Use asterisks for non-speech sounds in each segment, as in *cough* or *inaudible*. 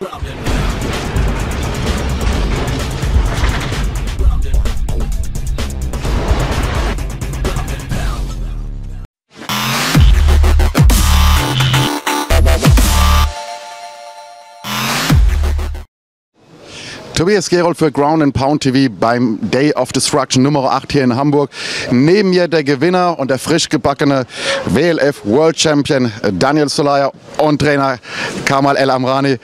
problem. Tobias Gerold für Ground and Pound TV beim Day of Destruction Nummer 8 hier in Hamburg. Neben mir der Gewinner und der frisch gebackene WLF World Champion Daniel Solaya und Trainer Kamal El Amrani.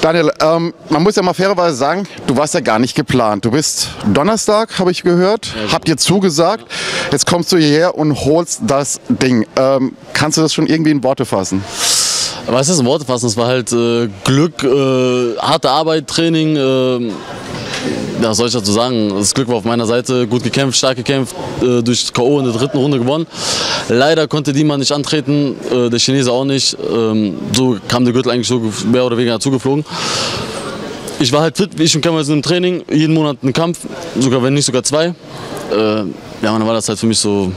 Daniel, ähm, man muss ja mal fairerweise sagen, du warst ja gar nicht geplant. Du bist Donnerstag, habe ich gehört, habt ihr zugesagt. Jetzt kommst du hierher und holst das Ding. Ähm, kannst du das schon irgendwie in Worte fassen? Was ist in Worte fassen? Es war halt äh, Glück, äh, harte Arbeit, Training. Äh, was soll ich dazu sagen? Das Glück war auf meiner Seite. Gut gekämpft, stark gekämpft, äh, durch K.O. in der dritten Runde gewonnen. Leider konnte Dima nicht antreten, äh, der Chinese auch nicht. Ähm, so kam der Gürtel eigentlich so mehr oder weniger zugeflogen. Ich war halt fit, wie ich schon kenne, im Training, jeden Monat einen Kampf, sogar wenn nicht sogar zwei. Äh, ja, dann war das halt für mich so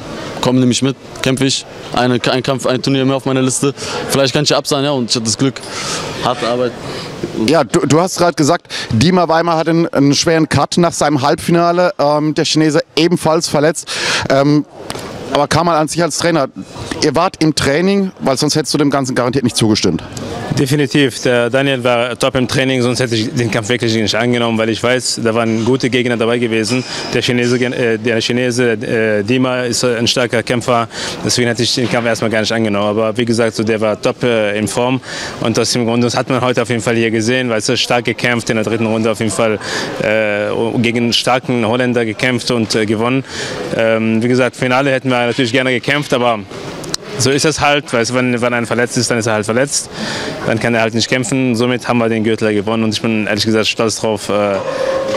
komm, nehme ich mit, kämpfe ich. Eine, ein Kampf, ein Turnier mehr auf meiner Liste. Vielleicht kann ich absagen, ja, und ich hatte das Glück. Harte Arbeit. Ja, du, du hast gerade gesagt, Dima Weimar hat einen, einen, schweren Cut nach seinem Halbfinale. Ähm, der Chinese ebenfalls verletzt. Ähm, aber Kamal an sich als Trainer, ihr wart im Training, weil sonst hättest du dem Ganzen garantiert nicht zugestimmt. Definitiv. Der Daniel war top im Training, sonst hätte ich den Kampf wirklich nicht angenommen, weil ich weiß, da waren gute Gegner dabei gewesen. Der Chinese, äh, der Chinese äh, Dima ist ein starker Kämpfer, deswegen hätte ich den Kampf erstmal gar nicht angenommen. Aber wie gesagt, so, der war top äh, in Form und aus dem Grund, das hat man heute auf jeden Fall hier gesehen, weil er stark gekämpft in der dritten Runde auf jeden Fall äh, gegen einen starken Holländer gekämpft und äh, gewonnen. Ähm, wie gesagt, Finale hätten wir natürlich gerne gekämpft, aber so ist es halt, weil wenn, wenn einer verletzt ist, dann ist er halt verletzt. Dann kann er halt nicht kämpfen. Somit haben wir den Gürtel gewonnen und ich bin ehrlich gesagt stolz drauf. Äh,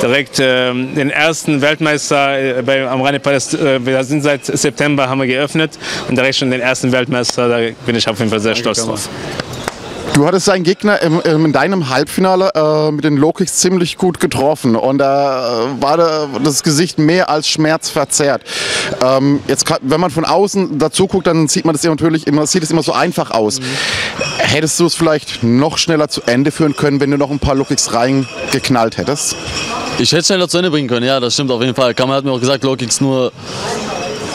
direkt äh, den ersten Weltmeister äh, bei, am Rhein äh, wir sind seit September haben wir geöffnet und direkt schon den ersten Weltmeister, da bin ich auf jeden Fall sehr stolz drauf. Du hattest deinen Gegner im, in deinem Halbfinale äh, mit den Low-Kicks ziemlich gut getroffen und da äh, war da das Gesicht mehr als schmerzverzerrt. Ähm, jetzt, wenn man von außen dazu guckt, dann sieht man das natürlich immer, sieht es immer so einfach aus. Mhm. Hättest du es vielleicht noch schneller zu Ende führen können, wenn du noch ein paar Low-Kicks reingeknallt hättest? Ich hätte schneller zu Ende bringen können, ja, das stimmt auf jeden Fall. Kammer hat mir auch gesagt, Low-Kicks nur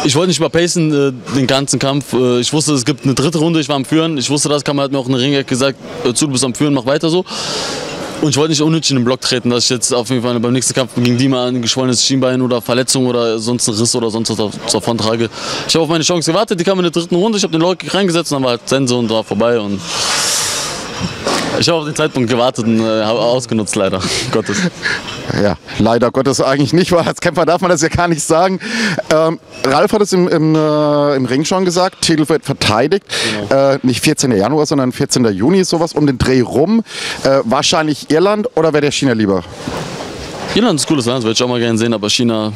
ich wollte nicht überpacen, äh, den ganzen Kampf. Äh, ich wusste, es gibt eine dritte Runde, ich war am Führen. Ich wusste das, Kammer hat mir auch in der Ringecke gesagt, äh, zu, du bist am Führen, mach weiter so. Und ich wollte nicht unnötig in den Block treten, dass ich jetzt auf jeden Fall beim nächsten Kampf gegen Dima ein geschwollenes Schienbein oder Verletzung oder sonst ein Riss oder sonst was davon trage. Ich habe auf meine Chance gewartet, die kam in der dritten Runde, ich habe den Lock reingesetzt und dann war halt Sense und war vorbei. Und ich habe auf den Zeitpunkt gewartet und äh, habe ausgenutzt, leider *laughs* Gottes. Ja, leider Gottes eigentlich nicht, weil als Kämpfer darf man das ja gar nicht sagen. Ähm, Ralf hat es im, im, äh, im, Ring schon gesagt, Titel wird verteidigt. Genau. Äh, nicht 14. Januar, sondern 14. Juni, sowas um den Dreh rum. Äh, wahrscheinlich Irland oder wäre der China lieber? Irland ist ein cooles Land, das würde ich auch mal gerne sehen, aber China,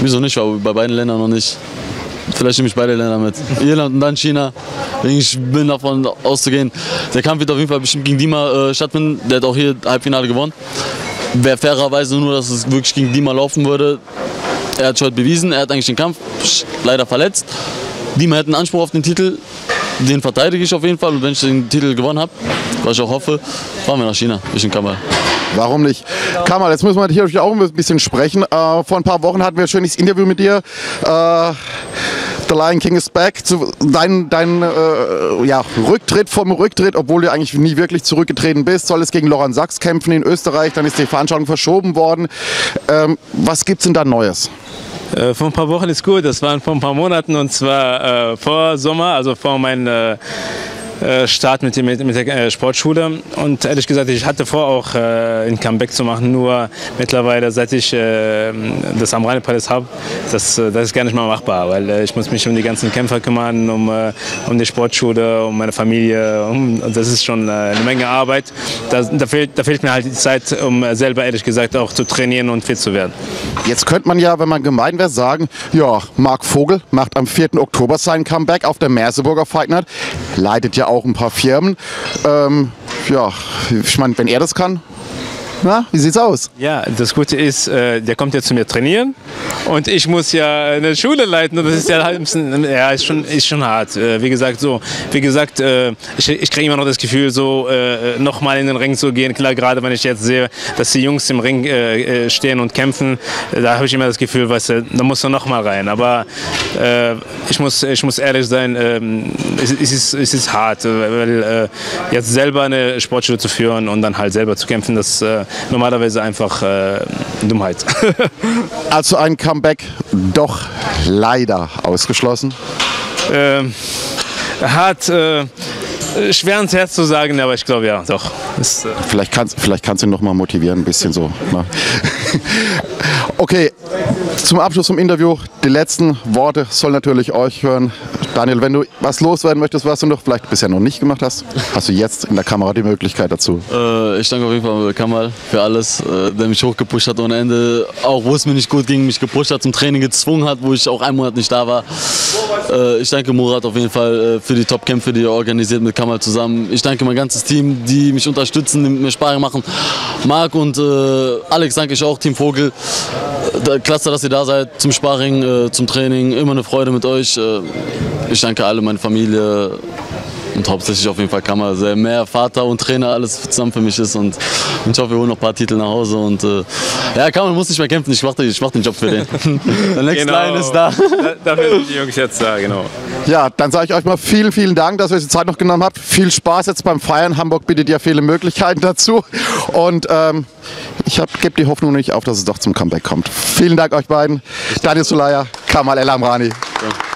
wieso nicht, war bei beiden Ländern noch nicht. Vielleicht nehme ich beide Länder mit. Irland und dann China. Ich bin davon auszugehen. Der Kampf wird auf jeden Fall bestimmt gegen Dima äh, stattfinden. Der hat auch hier Halbfinale gewonnen. Wäre fairerweise nur, dass es wirklich gegen Dima laufen würde. Er hat schon heute bewiesen, er hat eigentlich den Kampf leider verletzt. Dima hat einen Anspruch auf den Titel. Den verteidige ich auf jeden Fall. Und wenn ich den Titel gewonnen habe, was ich auch hoffe, fahren wir nach China, ich in Kamal. Warum nicht? Kamal, jetzt müssen wir hier auch ein bisschen sprechen. Äh, vor ein paar Wochen hatten wir ein schönes Interview mit dir. Äh, The Lion King is back. Dein, dein äh, ja, Rücktritt vom Rücktritt, obwohl du eigentlich nie wirklich zurückgetreten bist, soll es gegen Loran Sachs kämpfen in Österreich. Dann ist die Veranstaltung verschoben worden. Ähm, was es denn da Neues? Äh, vor ein paar Wochen ist gut, das waren vor ein paar Monaten und zwar äh, vor Sommer, also vor meinem äh, Start mit, mit, mit der äh, Sportschule. Und ehrlich gesagt, ich hatte vor, auch äh, ein Comeback zu machen. Nur mittlerweile, seit ich äh, das am Rhein-Palace habe, das, das ist gar nicht mehr machbar. Weil ich muss mich um die ganzen Kämpfer kümmern, um, um die Sportschule, um meine Familie. Um, das ist schon eine Menge Arbeit. Da, da, fehlt, da fehlt mir halt die Zeit, um selber ehrlich gesagt auch zu trainieren und fit zu werden. Jetzt könnte man ja, wenn man gemein wäre, sagen, ja, Marc Vogel macht am 4. Oktober sein Comeback auf der Merseburger Fight Night. Leitet ja ein paar Firmen. Ähm, ja, ich meine, wenn er das kann, na, wie sieht's aus? Ja, das Gute ist, äh, der kommt jetzt zu mir trainieren und ich muss ja eine Schule leiten und das ist ja halt bisschen, ja, ist schon, ist schon hart. Äh, wie gesagt, so, wie gesagt, äh, ich, ich kriege immer noch das Gefühl, so äh, nochmal in den Ring zu gehen. Klar, gerade wenn ich jetzt sehe, dass die Jungs im Ring äh, äh stehen und kämpfen, da habe ich immer das Gefühl, weißt du, da muss er nochmal rein. Aber äh, ich, muss, ich muss ehrlich sein, ähm, es, es, ist, es ist hart, weil jetzt selber eine Sportschule zu führen und dann halt selber zu kämpfen, das ist normalerweise einfach Dummheit. *laughs* also ein Comeback doch leider ausgeschlossen? Ähm, hart, äh, schwer ins Herz zu sagen, aber ich glaube ja, doch. Das, äh vielleicht, kannst, vielleicht kannst du ihn noch mal motivieren, ein bisschen so. Ne? Okay, zum Abschluss vom Interview, die letzten Worte soll natürlich euch hören. Daniel, wenn du was loswerden möchtest, was du noch vielleicht bisher noch nicht gemacht hast, hast du jetzt in der Kamera die Möglichkeit dazu. Äh, ich danke auf jeden Fall Kamal für alles, äh, der mich hochgepusht hat ohne Ende. Auch wo es mir nicht gut ging, mich gepusht hat, zum Training gezwungen hat, wo ich auch einen Monat nicht da war. Äh, ich danke Murat auf jeden Fall äh, für die Top-Kämpfe, die er organisiert mit Kamal zusammen. Ich danke mein ganzes Team, die mich unterstützen, die mit mir Sparring machen. Marc und äh, Alex danke ich auch, Team Vogel. Klasse, dass ihr da seid zum Sparring, zum Training. Immer eine Freude mit euch. Ich danke alle, meine Familie, und hauptsächlich auf jeden Fall Kammer, der mehr Vater und Trainer alles zusammen für mich ist und, ich hoffe, wir holen noch ein paar Titel nach Hause und äh, ja, Kammer muss nicht mehr kämpfen, ich mache ich mach den Job für den. *laughs* Der Next genau. Line ist da. da. Dafür sind die Jungs jetzt da, genau. Ja, dann sage ich euch mal vielen, vielen Dank, dass ihr euch die Zeit noch genommen habt. Viel Spaß jetzt beim Feiern. Hamburg bietet ja viele Möglichkeiten dazu und ähm, ich gebe die Hoffnung nicht auf, dass es doch zum Comeback kommt. Vielen Dank euch beiden. Daniel Sulaya, Kamal El Amrani. Ja.